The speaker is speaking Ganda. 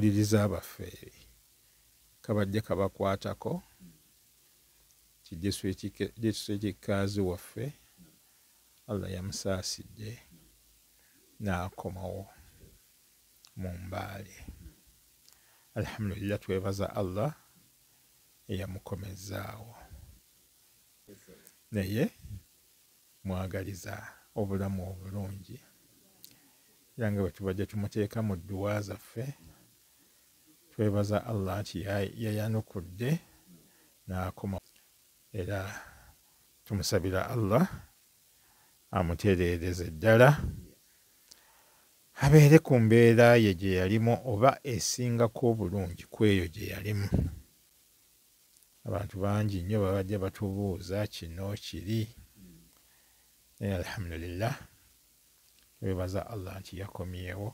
abawuliriza baffe kabadde kabakwatako ki disitulikikaazi waffe allah yamusaasidde n'akomawo mu mbaale alhamdulillah twebaza allah eyamukomezaawo. Naye mwagaliza obulamu obulungi. Era nga bwe tubadde tumuteeka mu dduwa zaffe twebaza allah nti yayanukudde n'akoma. Era tumusabira allah amutereereze ddala abeere ku mbeera ye gye yalimu oba esingako obulungi ku eyo gye yalimu. Abantu bangi nnyo babadde batubuuza kino kiri? Naye alhamdulillah twebaza allah nti yakomyewo